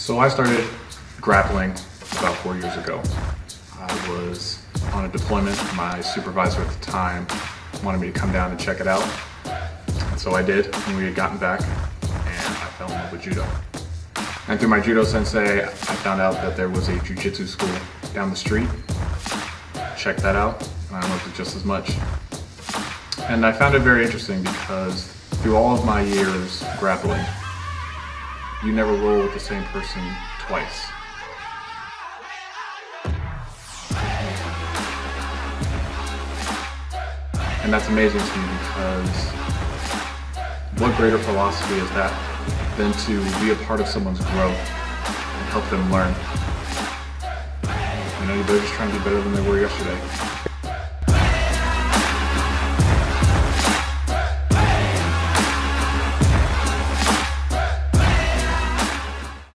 So I started grappling about four years ago. I was on a deployment. My supervisor at the time wanted me to come down and check it out. And so I did, and we had gotten back, and I fell in love with judo. And through my judo sensei, I found out that there was a jujitsu school down the street. Checked that out, and I loved it just as much. And I found it very interesting because through all of my years grappling, you never roll with the same person twice. And that's amazing to me because what greater philosophy is that than to be a part of someone's growth and help them learn? You know, they're just trying to be better than they were yesterday.